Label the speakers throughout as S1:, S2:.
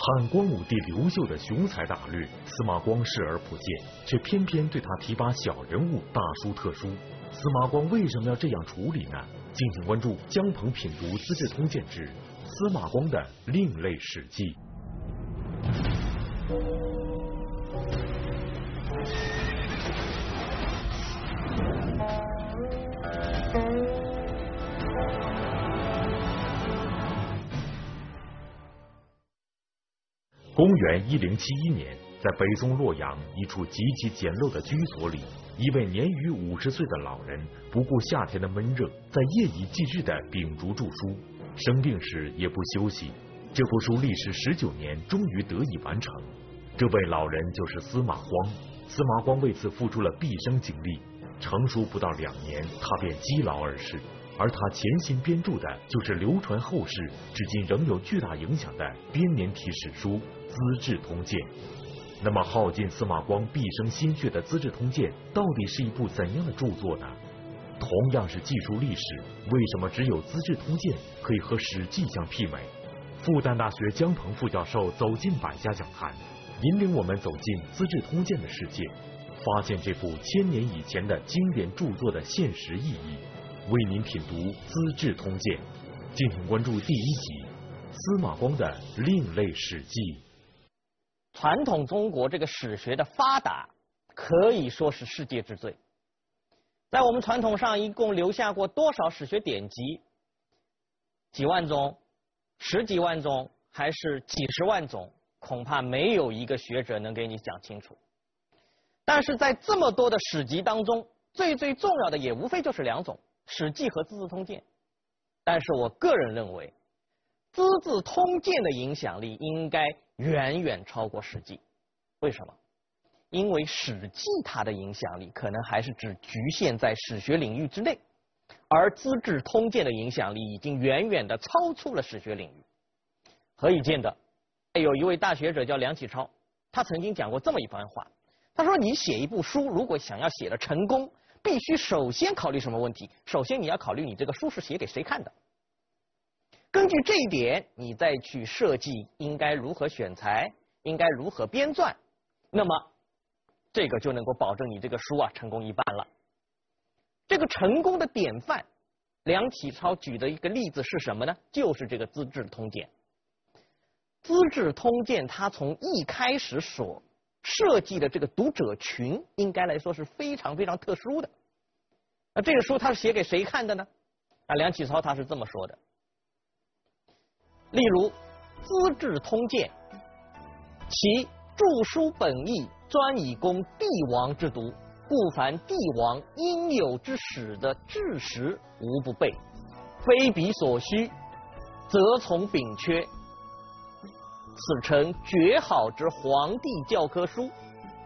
S1: 汉光武帝刘秀的雄才大略，司马光视而不见，却偏偏对他提拔小人物大书特书。司马光为什么要这样处理呢？敬请关注江鹏品读《资治通鉴》之司马光的另类史记。公元一零七一年，在北宋洛阳一处极其简陋的居所里，一位年逾五十岁的老人不顾夏天的闷热，在夜以继日的秉烛著书，生病时也不休息。这部书历时十九年，终于得以完成。这位老人就是司马光。司马光为此付出了毕生精力，成书不到两年，他便积劳而逝。而他潜心编著的，就是流传后世、至今仍有巨大影响的编年体史书《资治通鉴》。那么，耗尽司马光毕生心血的《资治通鉴》，到底是一部怎样的著作呢？同样是记述历史，为什么只有《资治通鉴》可以和《史记》相媲美？复旦大学姜鹏副教授走进百家讲坛，引领我们走进《资治通鉴》的世界，发现这部千年以前的经典著作的现实意义。为您品读《资治通鉴》，敬请关注第一集《司马光的另类史记》。
S2: 传统中国这个史学的发达，可以说是世界之最。在我们传统上，一共留下过多少史学典籍？几万种、十几万种，还是几十万种？恐怕没有一个学者能给你讲清楚。但是在这么多的史籍当中，最最重要的也无非就是两种。《史记》和《资治通鉴》，但是我个人认为，《资治通鉴》的影响力应该远远超过《史记》。为什么？因为《史记》它的影响力可能还是只局限在史学领域之内，而《资治通鉴》的影响力已经远远的超出了史学领域。何以见得？有一位大学者叫梁启超，他曾经讲过这么一番话。他说：“你写一部书，如果想要写的成功，”必须首先考虑什么问题？首先你要考虑你这个书是写给谁看的。根据这一点，你再去设计应该如何选材，应该如何编撰，那么这个就能够保证你这个书啊成功一半了。这个成功的典范，梁启超举的一个例子是什么呢？就是这个《资治通鉴》。《资治通鉴》它从一开始所设计的这个读者群，应该来说是非常非常特殊的。那这个书它是写给谁看的呢？啊，梁启超他是这么说的：例如《资治通鉴》，其著书本意专以供帝王之读，故凡帝王应有之史的志实无不备，非彼所需，则从丙缺。此诚绝好之皇帝教科书，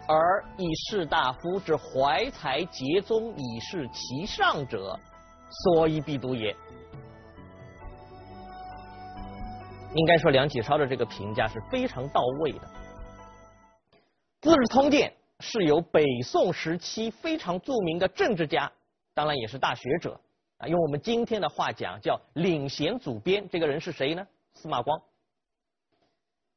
S2: 而以士大夫之怀才节宗以示其上者，所以必读也。应该说，梁启超的这个评价是非常到位的。《资治通鉴》是由北宋时期非常著名的政治家，当然也是大学者啊，用我们今天的话讲，叫领衔主编。这个人是谁呢？司马光。《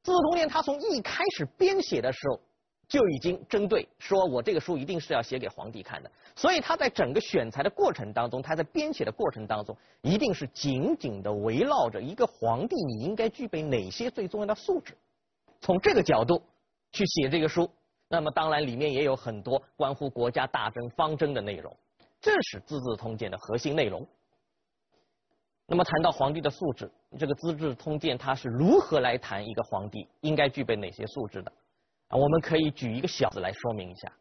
S2: 资治通鉴》他从一开始编写的时候就已经针对说，我这个书一定是要写给皇帝看的，所以他在整个选材的过程当中，他在编写的过程当中，一定是紧紧的围绕着一个皇帝你应该具备哪些最重要的素质，从这个角度去写这个书。那么当然里面也有很多关乎国家大政方针的内容，这是《资治通鉴》的核心内容。那么谈到皇帝的素质，这个《资治通鉴》它是如何来谈一个皇帝应该具备哪些素质的？我们可以举一个小子来说明一下。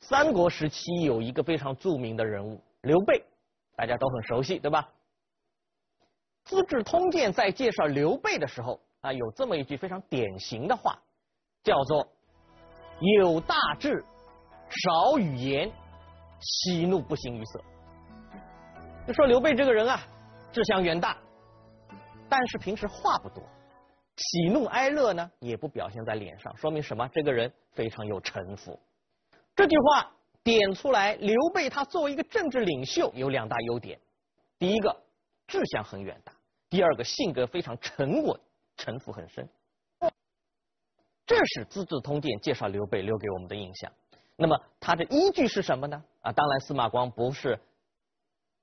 S2: 三国时期有一个非常著名的人物刘备，大家都很熟悉，对吧？《资治通鉴》在介绍刘备的时候啊，有这么一句非常典型的话，叫做“有大志，少语言，喜怒不形于色”。就说刘备这个人啊。志向远大，但是平时话不多，喜怒哀乐呢也不表现在脸上，说明什么？这个人非常有城府。这句话点出来，刘备他作为一个政治领袖有两大优点：第一个，志向很远大；第二个，性格非常沉稳，城府很深。这是《资治通鉴》介绍刘备留给我们的印象。那么他的依据是什么呢？啊，当然司马光不是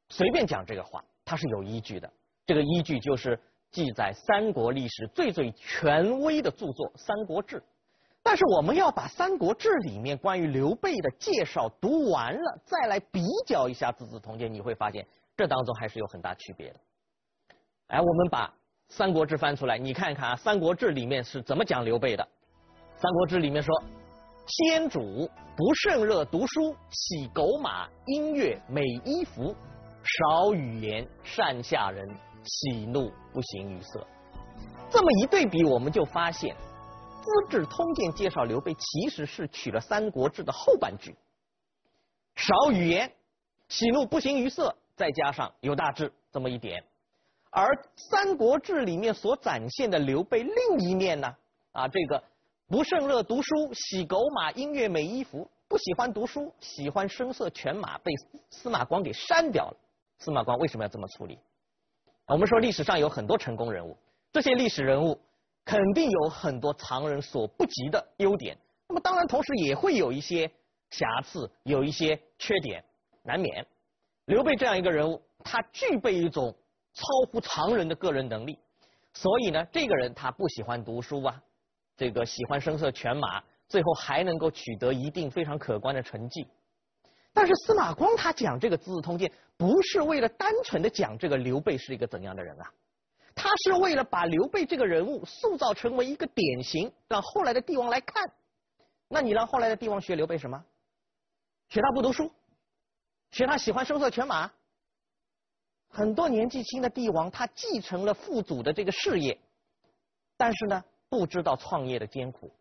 S2: 随便讲这个话，他是有依据的。这个依据就是记载三国历史最最权威的著作《三国志》。但是我们要把《三国志》里面关于刘备的介绍读完了，再来比较一下《资治通鉴》，你会发现这当中还是有很大区别的。哎，我们把《三国志》翻出来，你看看啊，《三国志》里面是怎么讲刘备的？《三国志》里面说：“先主不甚热读书，喜狗马，音乐美衣服，少语言，善下人，喜怒不形于色。”这么一对比，我们就发现。《资治通鉴》介绍刘备，其实是取了《三国志》的后半句，少语言，喜怒不形于色，再加上有大志这么一点。而《三国志》里面所展现的刘备另一面呢，啊，这个不胜乐读书，喜狗马，音乐美衣服，不喜欢读书，喜欢声色犬马，被司马光给删掉了。司马光为什么要这么处理？我们说历史上有很多成功人物，这些历史人物。肯定有很多常人所不及的优点，那么当然同时也会有一些瑕疵，有一些缺点，难免。刘备这样一个人物，他具备一种超乎常人的个人能力，所以呢，这个人他不喜欢读书啊，这个喜欢声色犬马，最后还能够取得一定非常可观的成绩。但是司马光他讲这个《资治通鉴》，不是为了单纯的讲这个刘备是一个怎样的人啊。他是为了把刘备这个人物塑造成为一个典型，让后来的帝王来看。那你让后来的帝王学刘备什么？学他不读书，学他喜欢声色犬马。很多年纪轻的帝王，他继承了父祖的这个事业，但是呢，不知道创业的艰苦。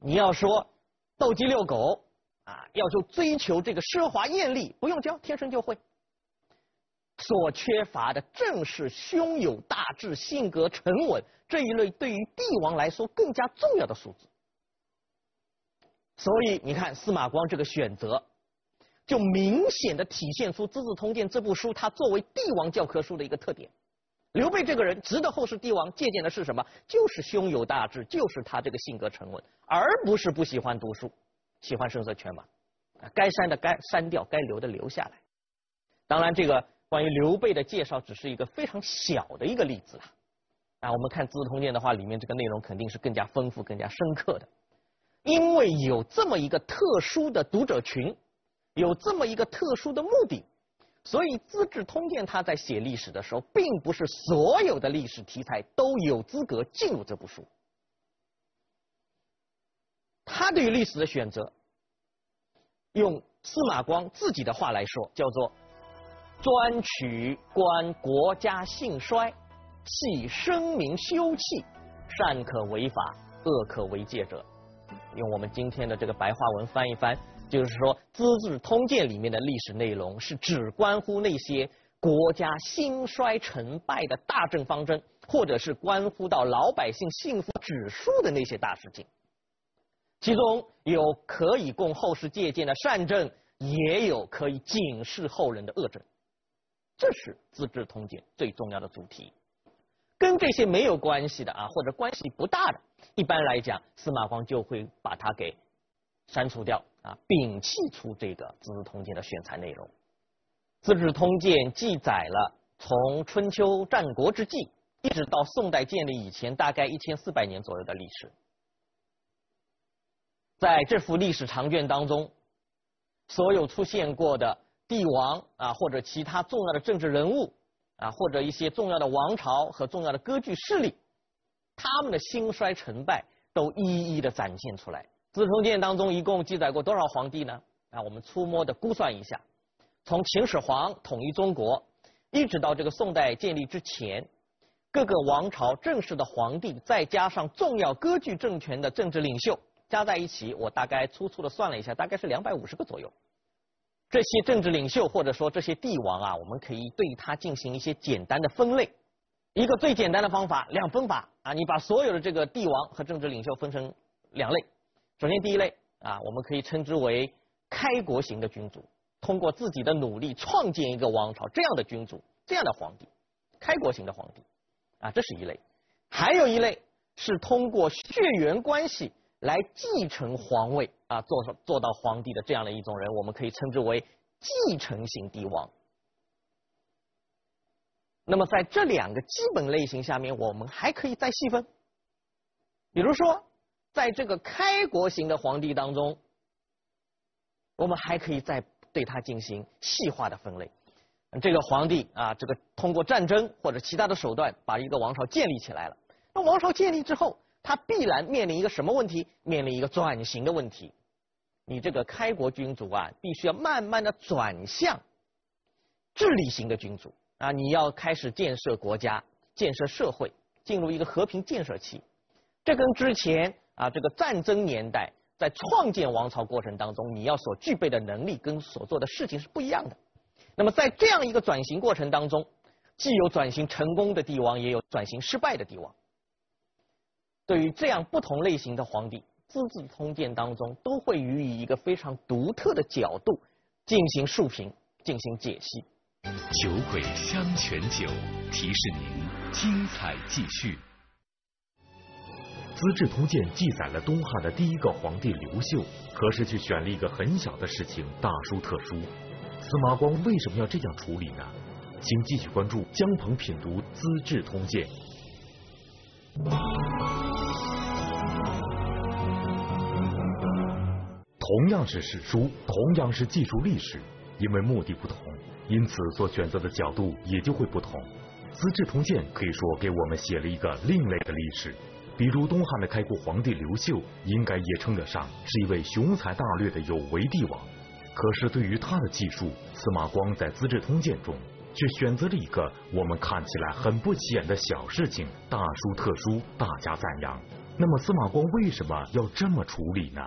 S2: 你要说斗鸡遛狗啊，要求追求这个奢华艳丽，不用教，天生就会。所缺乏的正是胸有大志、性格沉稳这一类对于帝王来说更加重要的素质。所以你看司马光这个选择，就明显的体现出《资治通鉴》这部书它作为帝王教科书的一个特点。刘备这个人值得后世帝王借鉴的是什么？就是胸有大志，就是他这个性格沉稳，而不是不喜欢读书，喜欢声色犬马。啊该删的该删掉，该留的留下来。当然这个。关于刘备的介绍只是一个非常小的一个例子了，啊，我们看《资治通鉴》的话，里面这个内容肯定是更加丰富、更加深刻的，因为有这么一个特殊的读者群，有这么一个特殊的目的，所以《资治通鉴》它在写历史的时候，并不是所有的历史题材都有资格进入这部书，他对于历史的选择，用司马光自己的话来说，叫做。专取观国家兴衰，系生民休戚，善可为法，恶可为戒者。用我们今天的这个白话文翻一翻，就是说《资治通鉴》里面的历史内容是只关乎那些国家兴衰成败的大政方针，或者是关乎到老百姓幸福指数的那些大事情。其中有可以供后世借鉴的善政，也有可以警示后人的恶政。这是《资治通鉴》最重要的主题，跟这些没有关系的啊，或者关系不大的，一般来讲，司马光就会把它给删除掉啊，摒弃出这个《资治通鉴》的选材内容。《资治通鉴》记载了从春秋战国之际一直到宋代建立以前，大概一千四百年左右的历史。在这幅历史长卷当中，所有出现过的。帝王啊，或者其他重要的政治人物啊，或者一些重要的王朝和重要的割据势力，他们的兴衰成败都一一的展现出来。《资治通鉴》当中一共记载过多少皇帝呢？啊，我们粗摸的估算一下，从秦始皇统一中国，一直到这个宋代建立之前，各个王朝正式的皇帝，再加上重要割据政权的政治领袖，加在一起，我大概粗粗的算了一下，大概是两百五十个左右。这些政治领袖或者说这些帝王啊，我们可以对他进行一些简单的分类。一个最简单的方法，两分法啊，你把所有的这个帝王和政治领袖分成两类。首先第一类啊，我们可以称之为开国型的君主，通过自己的努力创建一个王朝，这样的君主，这样的皇帝，开国型的皇帝啊，这是一类。还有一类是通过血缘关系来继承皇位啊，做做到皇帝的这样的一种人，我们可以称之为继承型帝王。那么在这两个基本类型下面，我们还可以再细分，比如说，在这个开国型的皇帝当中，我们还可以再对他进行细化的分类。这个皇帝啊，这个通过战争或者其他的手段把一个王朝建立起来了。那王朝建立之后，他必然面临一个什么问题？面临一个转型的问题。你这个开国君主啊，必须要慢慢的转向治理型的君主啊，你要开始建设国家、建设社会，进入一个和平建设期。这跟之前啊这个战争年代在创建王朝过程当中，你要所具备的能力跟所做的事情是不一样的。那么在这样一个转型过程当中，既有转型成功的帝王，也有转型失败的帝王。对于这样不同类型的皇帝，《资治通鉴》当中都会予以一个非常独特的角度进行述评、进行解析。
S3: 酒鬼香泉酒提示您：精彩继续。
S1: 《资治通鉴》记载了东汉的第一个皇帝刘秀，可是却选了一个很小的事情大书特书。司马光为什么要这样处理呢？请继续关注江鹏品读《资治通鉴》。同样是史书，同样是记述历史，因为目的不同，因此所选择的角度也就会不同。《资治通鉴》可以说给我们写了一个另类的历史。比如东汉的开国皇帝刘秀，应该也称得上是一位雄才大略的有为帝王。可是对于他的技术，司马光在《资治通鉴》中却选择了一个我们看起来很不起眼的小事情，大书特书，大加赞扬。那么司马光为什么要这么处理呢？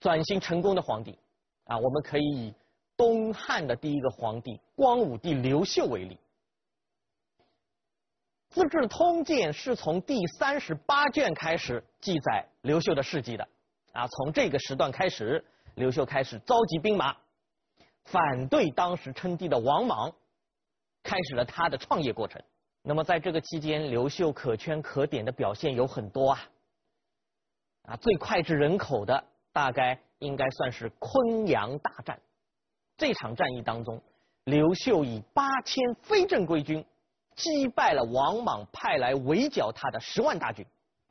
S2: 转型成功的皇帝啊，我们可以以东汉的第一个皇帝光武帝刘秀为例。《资治通鉴》是从第三十八卷开始记载刘秀的事迹的啊，从这个时段开始。刘秀开始召集兵马，反对当时称帝的王莽，开始了他的创业过程。那么在这个期间，刘秀可圈可点的表现有很多啊，啊，最脍炙人口的大概应该算是昆阳大战。这场战役当中，刘秀以八千非正规军击败了王莽派来围剿他的十万大军，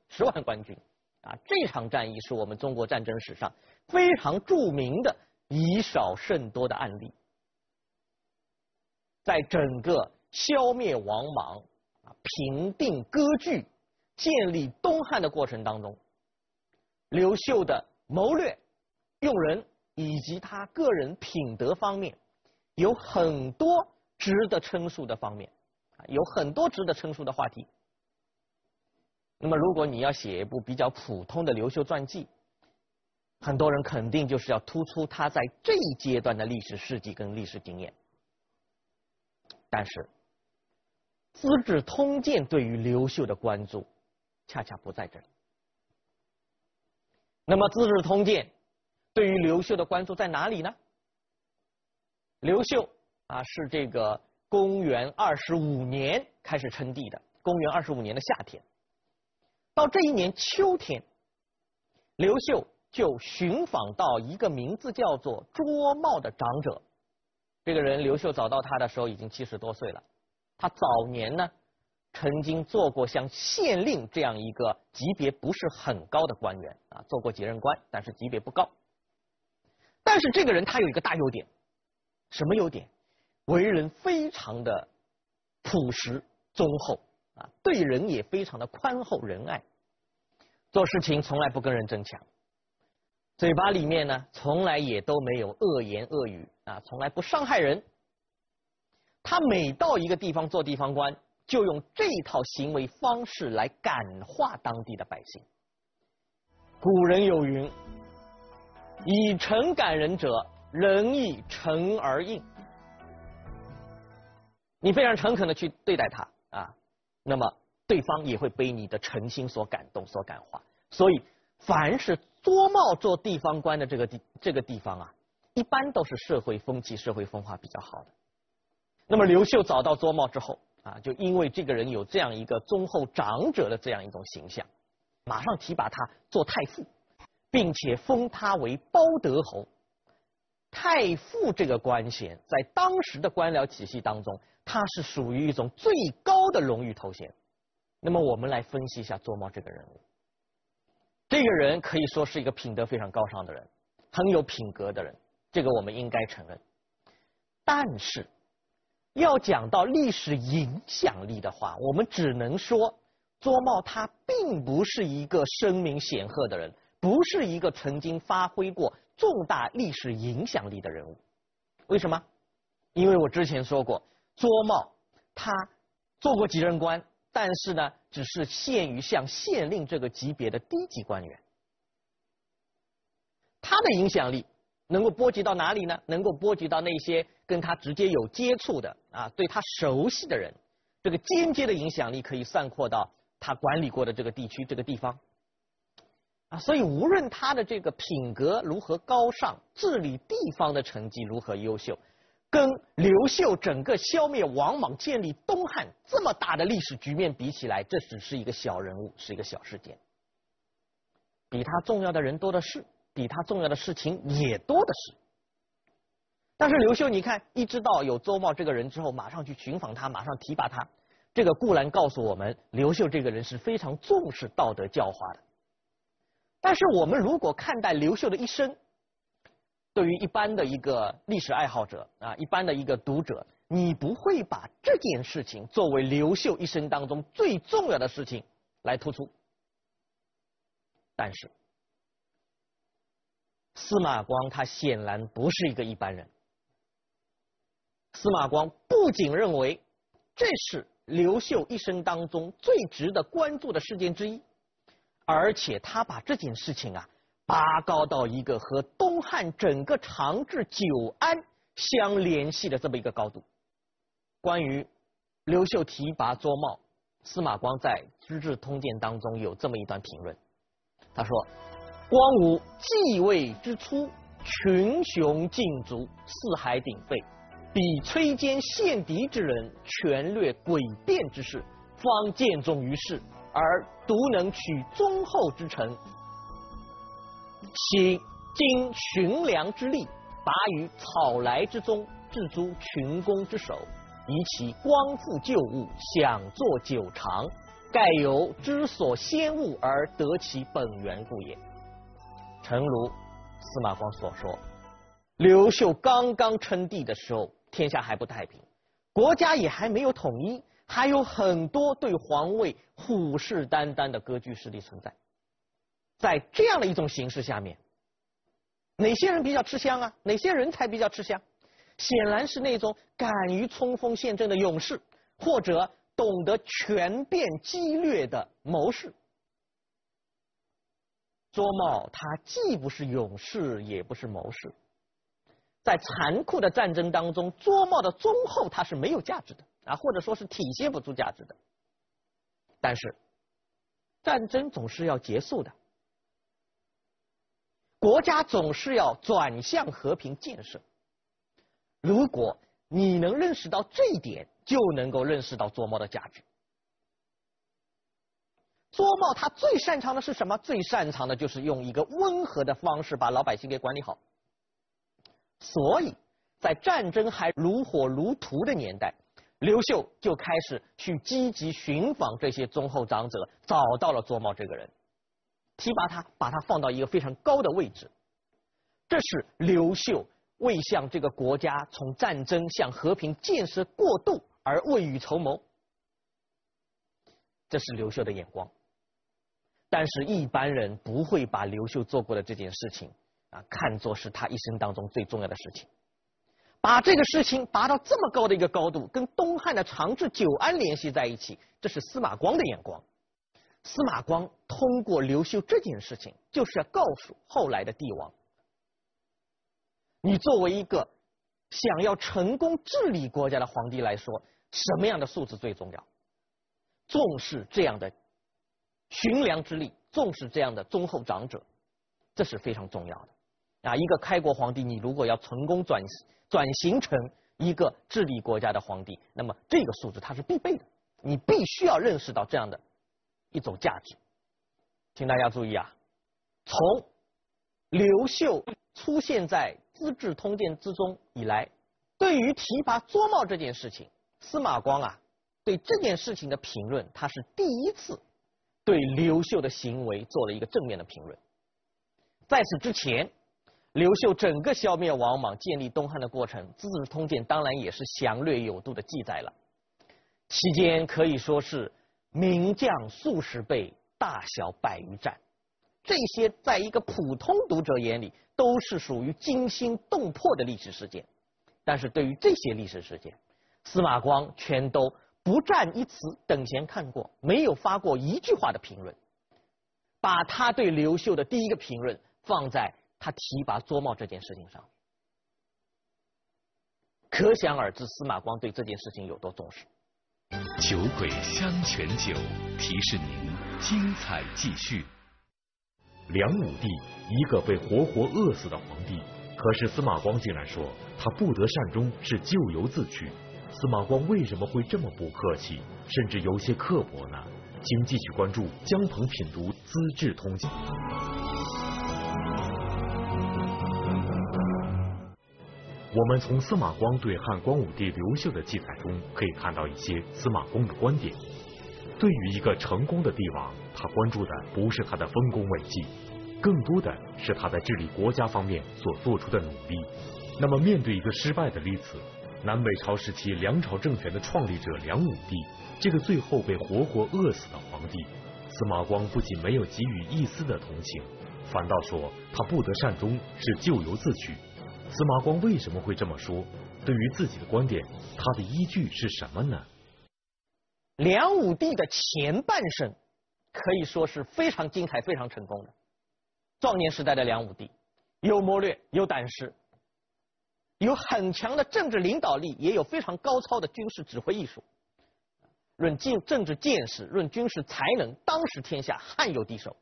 S2: 十万官军。啊，这场战役是我们中国战争史上。非常著名的以少胜多的案例，在整个消灭王莽、啊平定割据、建立东汉的过程当中，刘秀的谋略、用人以及他个人品德方面，有很多值得称述的方面，啊有很多值得称述的话题。那么，如果你要写一部比较普通的刘秀传记，很多人肯定就是要突出他在这一阶段的历史事迹跟历史经验，但是《资治通鉴》对于刘秀的关注恰恰不在这里。那么《资治通鉴》对于刘秀的关注在哪里呢？刘秀啊是这个公元二十五年开始称帝的，公元二十五年的夏天，到这一年秋天，刘秀。就寻访到一个名字叫做卓茂的长者，这个人刘秀找到他的时候已经七十多岁了。他早年呢，曾经做过像县令这样一个级别不是很高的官员啊，做过几任官，但是级别不高。但是这个人他有一个大优点，什么优点？为人非常的朴实忠厚啊，对人也非常的宽厚仁爱，做事情从来不跟人争抢。嘴巴里面呢，从来也都没有恶言恶语啊，从来不伤害人。他每到一个地方做地方官，就用这套行为方式来感化当地的百姓。古人有云：“以诚感人者，人以诚而应。”你非常诚恳的去对待他啊，那么对方也会被你的诚心所感动、所感化。所以，凡是。多茂做地方官的这个地这个地方啊，一般都是社会风气、社会风化比较好的。那么刘秀找到多茂之后，啊，就因为这个人有这样一个忠厚长者的这样一种形象，马上提拔他做太傅，并且封他为包德侯。太傅这个官衔，在当时的官僚体系当中，它是属于一种最高的荣誉头衔。那么，我们来分析一下卓茂这个人物。这个人可以说是一个品德非常高尚的人，很有品格的人，这个我们应该承认。但是，要讲到历史影响力的话，我们只能说，卓茂他并不是一个声名显赫的人，不是一个曾经发挥过。重大历史影响力的人物，为什么？因为我之前说过，卓茂他做过几任官，但是呢，只是限于像县令这个级别的低级官员。他的影响力能够波及到哪里呢？能够波及到那些跟他直接有接触的啊，对他熟悉的人。这个间接的影响力可以散扩到他管理过的这个地区、这个地方。啊，所以无论他的这个品格如何高尚，治理地方的成绩如何优秀，跟刘秀整个消灭王莽、建立东汉这么大的历史局面比起来，这只是一个小人物，是一个小事件。比他重要的人多的是，比他重要的事情也多的是。但是刘秀，你看，一知道有周茂这个人之后，马上去寻访他，马上提拔他。这个固然告诉我们，刘秀这个人是非常重视道德教化的。但是我们如果看待刘秀的一生，对于一般的一个历史爱好者啊，一般的一个读者，你不会把这件事情作为刘秀一生当中最重要的事情来突出。但是司马光他显然不是一个一般人，司马光不仅认为这是刘秀一生当中最值得关注的事件之一。而且他把这件事情啊拔高到一个和东汉整个长治久安相联系的这么一个高度。关于刘秀提拔卓茂，司马光在《资治通鉴》当中有这么一段评论，他说：“光武继位之初，群雄竞逐，四海鼎沸，比崔坚陷敌之人，权略诡辩之事，方见重于世。”而独能取忠厚之臣，其经寻良之力，拔于草莱之中，置诸群公之手，以其光复旧物，享作久长，盖由知所先物而得其本源故也。诚如司马光所说，刘秀刚刚称帝的时候，天下还不太平，国家也还没有统一。还有很多对皇位虎视眈眈的割据势力存在，在这样的一种形势下面，哪些人比较吃香啊？哪些人才比较吃香？显然是那种敢于冲锋陷阵的勇士，或者懂得权变机略的谋士。卓茂他既不是勇士，也不是谋士，在残酷的战争当中，卓茂的忠厚他是没有价值的。啊，或者说是体现不出价值的。但是，战争总是要结束的，国家总是要转向和平建设。如果你能认识到这一点，就能够认识到卓茂的价值。卓茂他最擅长的是什么？最擅长的就是用一个温和的方式把老百姓给管理好。所以在战争还如火如荼的年代。刘秀就开始去积极寻访这些忠厚长者，找到了卓茂这个人，提拔他，把他放到一个非常高的位置。这是刘秀为向这个国家从战争向和平建设过渡而未雨绸缪，这是刘秀的眼光。但是，一般人不会把刘秀做过的这件事情啊看作是他一生当中最重要的事情。把这个事情拔到这么高的一个高度，跟东汉的长治久安联系在一起，这是司马光的眼光。司马光通过刘秀这件事情，就是要告诉后来的帝王：你作为一个想要成功治理国家的皇帝来说，什么样的素质最重要？重视这样的寻良之力，重视这样的忠厚长者，这是非常重要的。啊，一个开国皇帝，你如果要成功转转型成一个治理国家的皇帝，那么这个素质它是必备的，你必须要认识到这样的一种价值。请大家注意啊，从刘秀出现在《资治通鉴》之中以来，对于提拔卓茂这件事情，司马光啊对这件事情的评论，他是第一次对刘秀的行为做了一个正面的评论。在此之前，刘秀整个消灭王莽、建立东汉的过程，《资治通鉴》当然也是详略有度的记载了。期间可以说是名将数十倍，大小百余战，这些在一个普通读者眼里都是属于惊心动魄的历史事件。但是对于这些历史事件，司马光全都不占一词，等闲看过，没有发过一句话的评论，把他对刘秀的第一个评论。放在他提拔卓茂这件事情上，可想而知司马光对这件事情有多重视。
S3: 酒鬼香泉酒提示您：精彩继续。
S1: 梁武帝一个被活活饿死的皇帝，可是司马光竟然说他不得善终是咎由自取。司马光为什么会这么不客气，甚至有些刻薄呢？请继续关注江鹏品读《资治通鉴》。我们从司马光对汉光武帝刘秀的记载中，可以看到一些司马光的观点。对于一个成功的帝王，他关注的不是他的丰功伟绩，更多的是他在治理国家方面所做出的努力。那么，面对一个失败的例子，南北朝时期梁朝政权的创立者梁武帝，这个最后被活活饿死的皇帝，司马光不仅没有给予一丝的同情，反倒说他不得善终是咎由自取。司马光为什么会这么说？对于自己的观点，他的依据是什么呢？
S2: 梁武帝的前半生可以说是非常精彩、非常成功的。壮年时代的梁武帝有谋略、有胆识，有很强的政治领导力，也有非常高超的军事指挥艺术。论政政治见识、论军事才能，当时天下罕有敌手，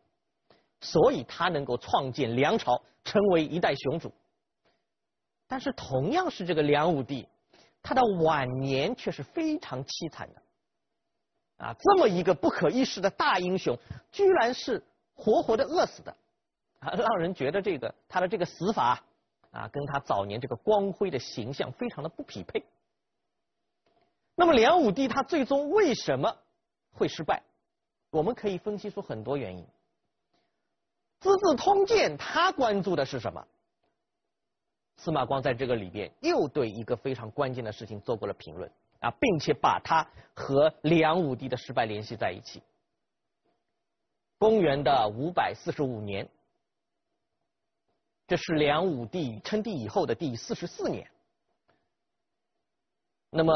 S2: 所以他能够创建梁朝，成为一代雄主。但是同样是这个梁武帝，他的晚年却是非常凄惨的。啊，这么一个不可一世的大英雄，居然是活活的饿死的，啊，让人觉得这个他的这个死法啊，跟他早年这个光辉的形象非常的不匹配。那么梁武帝他最终为什么会失败？我们可以分析出很多原因。《资治通鉴》他关注的是什么？司马光在这个里边又对一个非常关键的事情做过了评论啊，并且把他和梁武帝的失败联系在一起。公元的五百四十五年，这是梁武帝称帝以后的第四十四年。那么，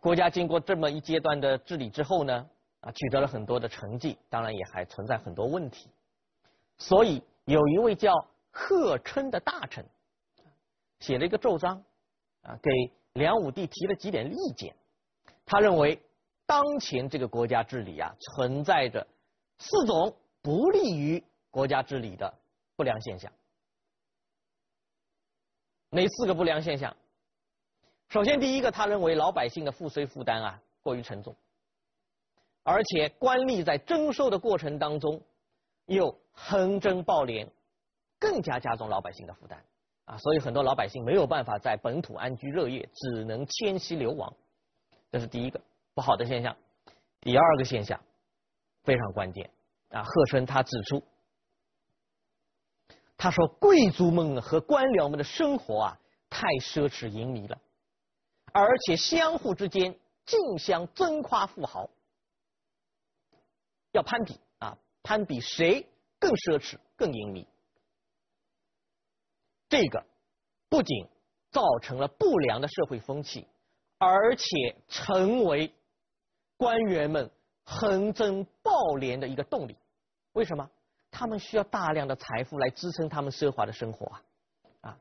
S2: 国家经过这么一阶段的治理之后呢，啊，取得了很多的成绩，当然也还存在很多问题。所以，有一位叫贺琛的大臣。写了一个奏章，啊，给梁武帝提了几点意见。他认为当前这个国家治理啊，存在着四种不利于国家治理的不良现象。哪四个不良现象？首先，第一个，他认为老百姓的赋税负担啊过于沉重，而且官吏在征收的过程当中又横征暴敛，更加加重老百姓的负担。啊，所以很多老百姓没有办法在本土安居乐业，只能迁徙流亡，这是第一个不好的现象。第二个现象非常关键啊，贺春他指出，他说贵族们和官僚们的生活啊太奢侈淫靡了，而且相互之间竞相争夸富豪，要攀比啊，攀比谁更奢侈、更淫靡。这个不仅造成了不良的社会风气，而且成为官员们横征暴敛的一个动力。为什么？他们需要大量的财富来支撑他们奢华的生活啊！啊，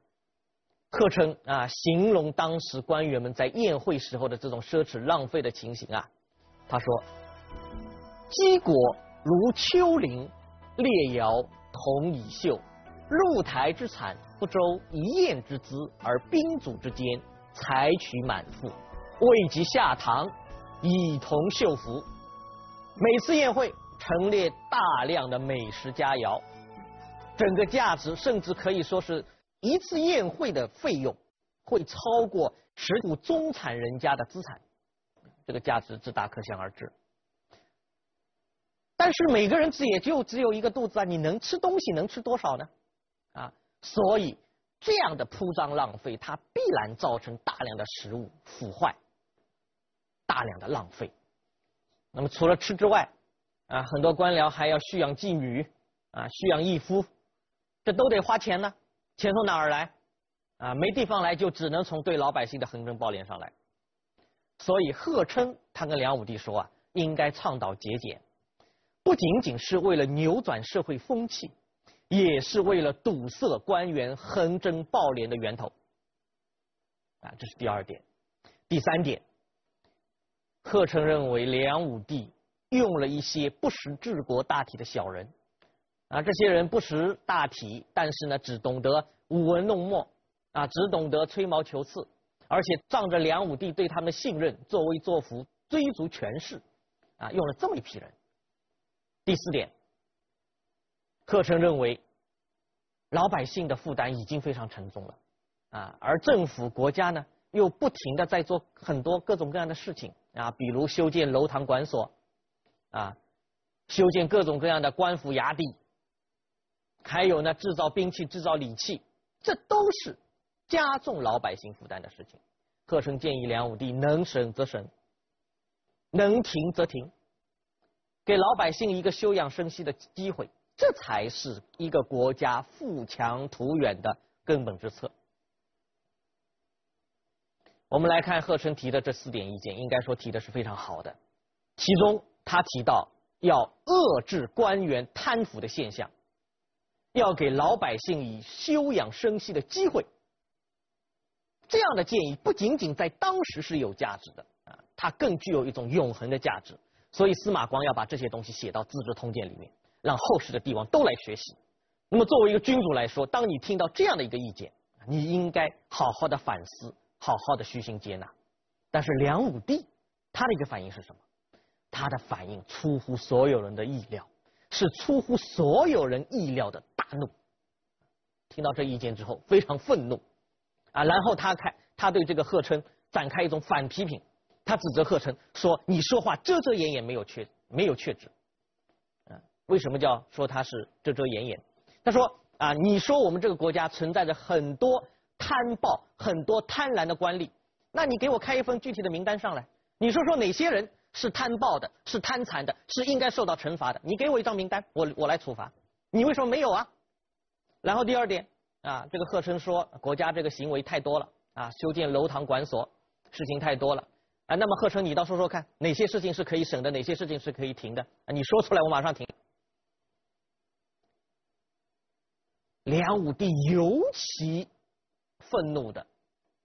S2: 课称啊，形容当时官员们在宴会时候的这种奢侈浪费的情形啊，他说：“积果如丘陵，列肴同蚁秀。”露台之产不周一宴之资，而宾主之间采取满腹，未及下堂，以同秀服。每次宴会陈列大量的美食佳肴，整个价值甚至可以说是一次宴会的费用会超过十户中产人家的资产，这个价值之大可想而知。但是每个人只也就只有一个肚子啊，你能吃东西能吃多少呢？啊，所以这样的铺张浪费，它必然造成大量的食物腐坏，大量的浪费。那么除了吃之外，啊，很多官僚还要蓄养妓女，啊，蓄养义夫，这都得花钱呢。钱从哪儿来？啊，没地方来，就只能从对老百姓的横征暴敛上来。所以贺琛他跟梁武帝说啊，应该倡导节俭。不仅仅是为了扭转社会风气，也是为了堵塞官员横征暴敛的源头。啊，这是第二点。第三点，贺琛认为梁武帝用了一些不识治国大体的小人。啊，这些人不识大体，但是呢，只懂得舞文弄墨，啊，只懂得吹毛求疵，而且仗着梁武帝对他们的信任，作威作福，追逐权势，啊，用了这么一批人。第四点，课程认为，老百姓的负担已经非常沉重了，啊，而政府国家呢又不停的在做很多各种各样的事情啊，比如修建楼堂馆所，啊，修建各种各样的官府衙邸，还有呢制造兵器、制造礼器，这都是加重老百姓负担的事情。课程建议梁武帝能省则省，能停则停。给老百姓一个休养生息的机会，这才是一个国家富强图远的根本之策。我们来看贺琛提的这四点意见，应该说提的是非常好的。其中他提到要遏制官员贪腐的现象，要给老百姓以休养生息的机会。这样的建议不仅仅在当时是有价值的啊，它更具有一种永恒的价值。所以司马光要把这些东西写到《资治通鉴》里面，让后世的帝王都来学习。那么作为一个君主来说，当你听到这样的一个意见，你应该好好的反思，好好的虚心接纳。但是梁武帝他的一个反应是什么？他的反应出乎所有人的意料，是出乎所有人意料的大怒。听到这意见之后，非常愤怒啊！然后他开，他对这个贺琛展开一种反批评。他指责贺琛说：“你说话遮遮掩掩，没有确没有确指。”啊，为什么叫说他是遮遮掩掩？他说：“啊，你说我们这个国家存在着很多贪暴、很多贪婪的官吏，那你给我开一份具体的名单上来，你说说哪些人是贪暴的、是贪残的、是应该受到惩罚的？你给我一张名单，我我来处罚。你为什么没有啊？”然后第二点啊，这个贺琛说国家这个行为太多了啊，修建楼堂馆所事情太多了。啊，那么贺成，你倒说说看，哪些事情是可以省的，哪些事情是可以停的？你说出来，我马上停。梁武帝尤其愤怒的，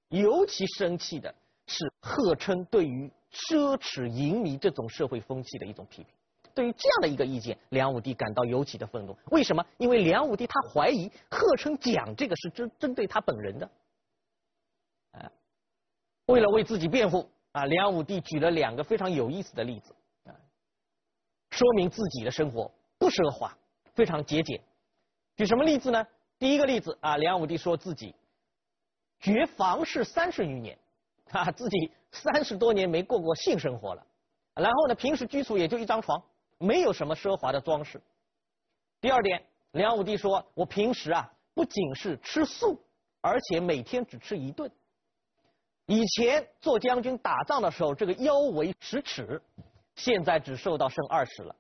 S2: 尤其生气的是贺琛对于奢侈淫靡这种社会风气的一种批评。对于这样的一个意见，梁武帝感到尤其的愤怒。为什么？因为梁武帝他怀疑贺琛讲这个是针针对他本人的。啊，为了为自己辩护。啊，梁武帝举了两个非常有意思的例子啊，说明自己的生活不奢华，非常节俭。举什么例子呢？第一个例子啊，梁武帝说自己绝房事三十余年，啊，自己三十多年没过过性生活了。然后呢，平时居处也就一张床，没有什么奢华的装饰。第二点，梁武帝说，我平时啊不仅是吃素，而且每天只吃一顿。以前做将军打仗的时候，这个腰围十尺，现在只瘦到剩二十了。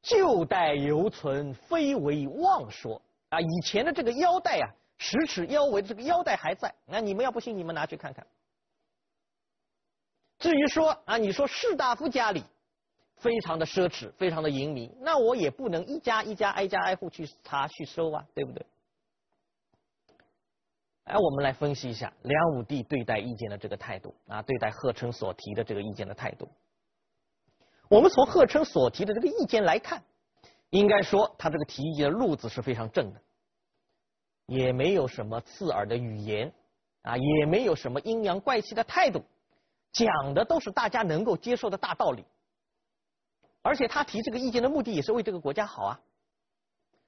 S2: 旧带犹存，非为妄说啊！以前的这个腰带啊，十尺腰围的这个腰带还在。那你们要不信，你们拿去看看。至于说啊，你说士大夫家里非常的奢侈，非常的淫靡，那我也不能一家一家挨家挨户去查去收啊，对不对？哎，我们来分析一下梁武帝对待意见的这个态度啊，对待贺琛所提的这个意见的态度。我们从贺琛所提的这个意见来看，应该说他这个提意见的路子是非常正的，也没有什么刺耳的语言啊，也没有什么阴阳怪气的态度，讲的都是大家能够接受的大道理。而且他提这个意见的目的也是为这个国家好啊。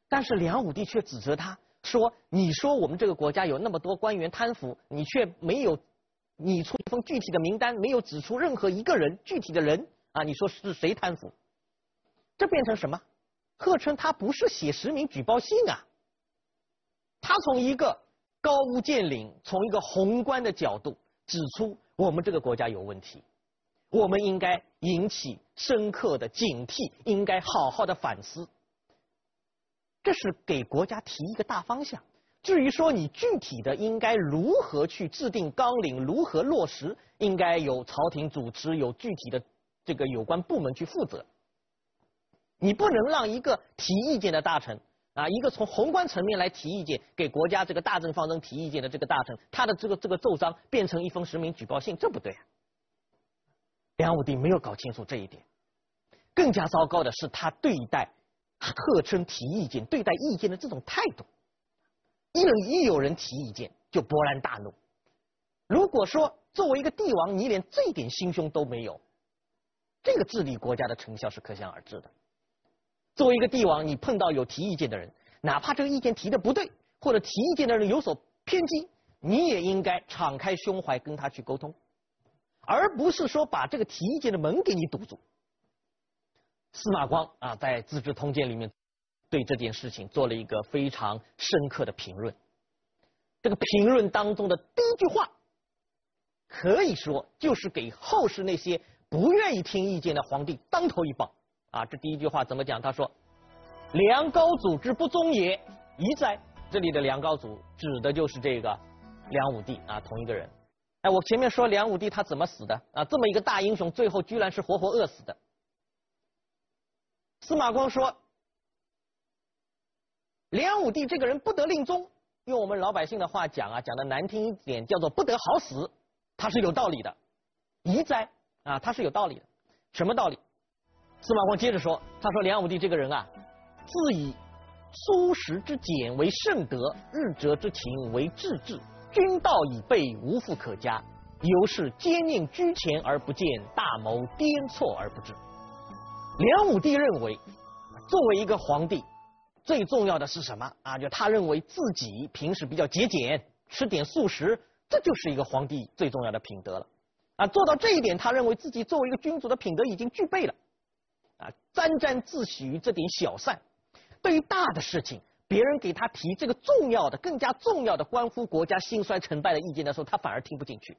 S2: 但是梁武帝却指责他说：“你说我们这个国家有那么多官员贪腐，你却没有你出一封具体的名单，没有指出任何一个人具体的人啊？你说是谁贪腐？这变成什么？贺春他不是写实名举报信啊，他从一个高屋建瓴，从一个宏观的角度指出我们这个国家有问题，我们应该引起深刻的警惕，应该好好的反思。这是给国家提一个大方向。至于说你具体的应该如何去制定纲领，如何落实，应该由朝廷主持，有具体的这个有关部门去负责。你不能让一个提意见的大臣啊，一个从宏观层面来提意见，给国家这个大政方针提意见的这个大臣，他的这个这个奏章变成一封实名举报信，这不对啊。梁武帝没有搞清楚这一点，更加糟糕的是他对待贺春提意见、对待意见的这种态度。一一有人提意见，就勃然大怒。如果说作为一个帝王，你连这点心胸都没有，这个治理国家的成效是可想而知的。作为一个帝王，你碰到有提意见的人，哪怕这个意见提的不对，或者提意见的人有所偏激，你也应该敞开胸怀跟他去沟通，而不是说把这个提意见的门给你堵住。司马光啊，在《资治通鉴》里面对这件事情做了一个非常深刻的评论。这个评论当中的第一句话，可以说就是给后世那些不愿意听意见的皇帝当头一棒。啊，这第一句话怎么讲？他说：“梁高祖之不忠也，宜哉！”这里的梁高祖指的就是这个梁武帝啊，同一个人。哎，我前面说梁武帝他怎么死的啊？这么一个大英雄，最后居然是活活饿死的。司马光说：“梁武帝这个人不得令宗，用我们老百姓的话讲啊，讲的难听一点，叫做不得好死。他是有道理的，宜哉啊，他是有道理的。什么道理？”司马光接着说：“他说梁武帝这个人啊，自以苏食之俭为圣德，日折之勤为至志，君道已备，无复可加。由是奸佞居前而不见，大谋颠错而不知。”梁武帝认为，作为一个皇帝，最重要的是什么啊？就他认为自己平时比较节俭，吃点素食，这就是一个皇帝最重要的品德了。啊，做到这一点，他认为自己作为一个君主的品德已经具备了。啊，沾沾自喜于这点小善，对于大的事情，别人给他提这个重要的、更加重要的、关乎国家兴衰成败的意见的时候，他反而听不进去。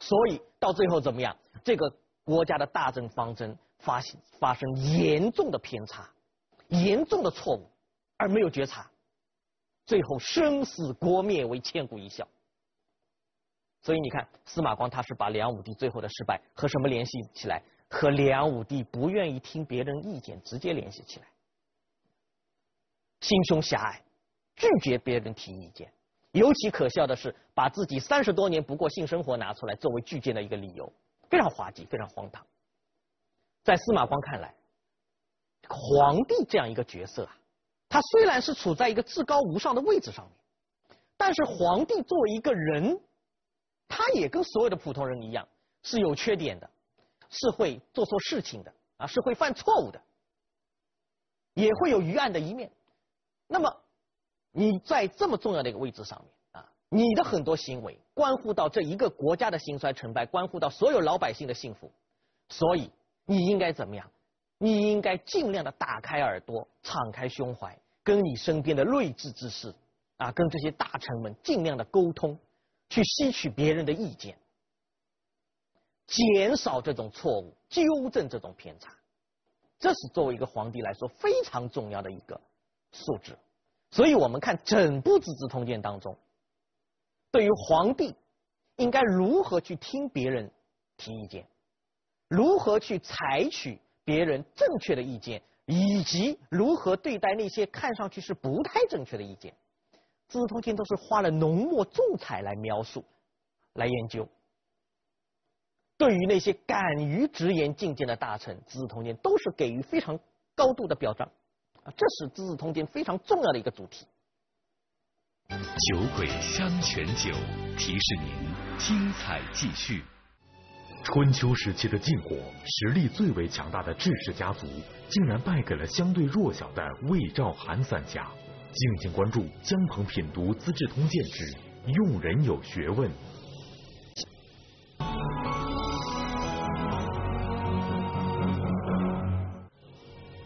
S2: 所以到最后怎么样？这个国家的大政方针发发生严重的偏差、严重的错误，而没有觉察，最后生死国灭为千古一笑。所以你看，司马光他是把梁武帝最后的失败和什么联系起来？和梁武帝不愿意听别人意见直接联系起来，心胸狭隘，拒绝别人提意见。尤其可笑的是，把自己三十多年不过性生活拿出来作为拒谏的一个理由，非常滑稽，非常荒唐。在司马光看来，皇帝这样一个角色啊，他虽然是处在一个至高无上的位置上面，但是皇帝作为一个人，他也跟所有的普通人一样是有缺点的。是会做错事情的啊，是会犯错误的，也会有愚暗的一面。那么你在这么重要的一个位置上面啊，你的很多行为关乎到这一个国家的兴衰成败，关乎到所有老百姓的幸福，所以你应该怎么样？你应该尽量的打开耳朵，敞开胸怀，跟你身边的睿智之士啊，跟这些大臣们尽量的沟通，去吸取别人的意见。减少这种错误，纠正这种偏差，这是作为一个皇帝来说非常重要的一个素质。所以，我们看整部《资治通鉴》当中，对于皇帝应该如何去听别人提意见，如何去采取别人正确的意见，以及如何对待那些看上去是不太正确的意见，《资治通鉴》都是花了浓墨重彩来描述、来研究。对于那些敢于直言进谏的大臣，《资治通鉴》都是给予非常高度的表彰，啊，这是《资治通鉴》非常重要的一个主题。
S3: 酒鬼香泉酒提示您精彩继续。
S1: 春秋时期的晋国，实力最为强大的智氏家族，竟然败给了相对弱小的魏、赵、韩三家。敬请关注姜鹏品读《资治通鉴》之“用人有学问”。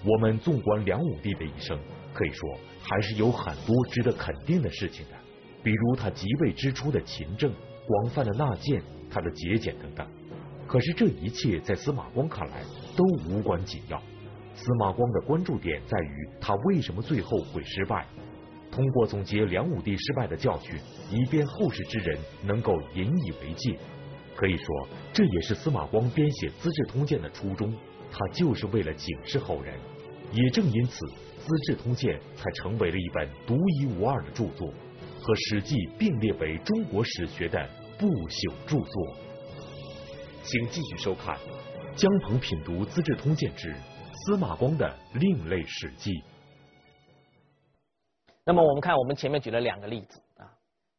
S1: 我们纵观梁武帝的一生，可以说还是有很多值得肯定的事情的，比如他即位之初的勤政、广泛的纳谏、他的节俭等等。可是这一切在司马光看来都无关紧要。司马光的关注点在于他为什么最后会失败。通过总结梁武帝失败的教训，以便后世之人能够引以为戒。可以说，这也是司马光编写《资治通鉴》的初衷，他就是为了警示后人。也正因此，《资治通鉴》才成为了一本独一无二的著作，和《史记》并列为中国史学的不朽著作。请继续收看《姜鹏品读资治通鉴之司马光的另类史记》。
S2: 那么我们看，我们前面举了两个例子啊，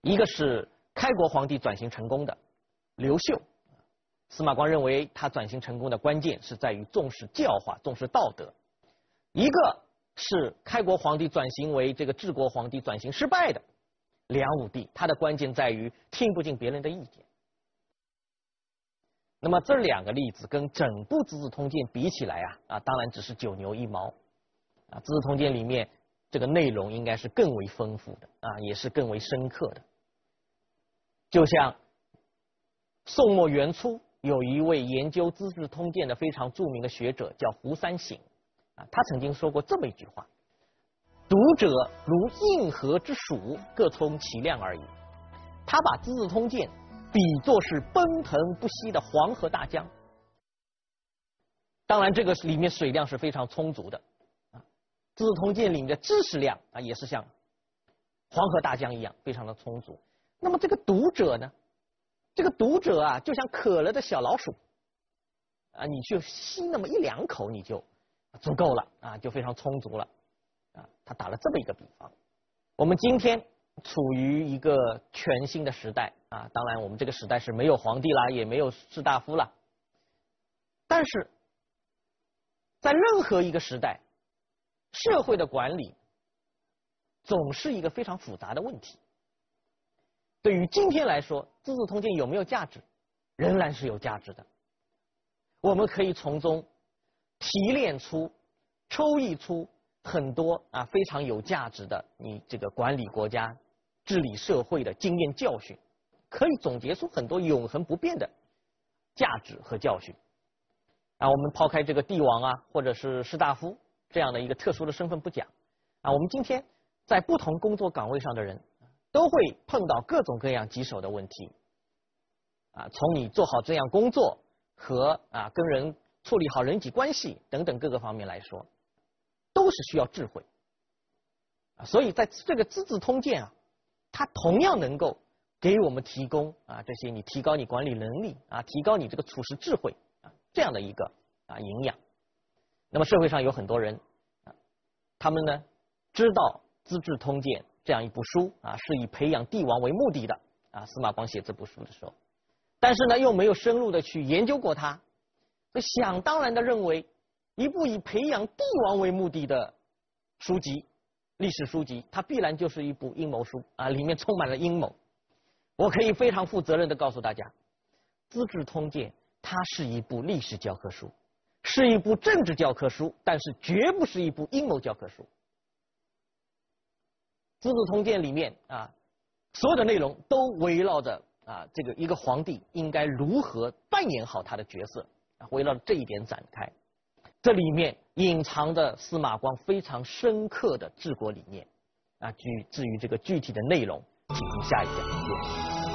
S2: 一个是开国皇帝转型成功的刘秀，司马光认为他转型成功的关键是在于重视教化、重视道德；一个是开国皇帝转型为这个治国皇帝转型失败的梁武帝，他的关键在于听不进别人的意见。那么这两个例子跟整部《资治通鉴》比起来啊啊，当然只是九牛一毛啊，《资治通鉴》里面这个内容应该是更为丰富的啊，也是更为深刻的。就像宋末元初有一位研究《资治通鉴》的非常著名的学者叫胡三省啊，他曾经说过这么一句话：“读者如硬河之鼠，各充其量而已。”他把《资治通鉴》。比作是奔腾不息的黄河大江，当然这个里面水量是非常充足的啊，《资治通鉴》里面的知识量啊也是像黄河大江一样非常的充足。那么这个读者呢，这个读者啊就像渴了的小老鼠啊，你去吸那么一两口你就足够了啊，就非常充足了啊。他打了这么一个比方，我们今天。处于一个全新的时代啊，当然我们这个时代是没有皇帝啦，也没有士大夫了。但是，在任何一个时代，社会的管理总是一个非常复杂的问题。对于今天来说，《资治通鉴》有没有价值？仍然是有价值的。我们可以从中提炼出、抽绎出很多啊非常有价值的你这个管理国家。治理社会的经验教训，可以总结出很多永恒不变的价值和教训。啊，我们抛开这个帝王啊，或者是士大夫这样的一个特殊的身份不讲，啊，我们今天在不同工作岗位上的人，都会碰到各种各样棘手的问题。啊，从你做好这样工作和啊跟人处理好人际关系等等各个方面来说，都是需要智慧。啊，所以在这个《资治通鉴》啊。它同样能够给我们提供啊这些你提高你管理能力啊提高你这个处事智慧啊这样的一个啊营养。那么社会上有很多人啊，他们呢知道《资治通鉴》这样一部书啊是以培养帝王为目的的啊司马光写这部书的时候，但是呢又没有深入的去研究过它，想当然的认为一部以培养帝王为目的的书籍。历史书籍，它必然就是一部阴谋书啊，里面充满了阴谋。我可以非常负责任的告诉大家，《资治通鉴》它是一部历史教科书，是一部政治教科书，但是绝不是一部阴谋教科书。《资治通鉴》里面啊，所有的内容都围绕着啊，这个一个皇帝应该如何扮演好他的角色，围绕这一点展开。这里面隐藏着司马光非常深刻的治国理念啊，至至于这个具体的内容，请听下一讲。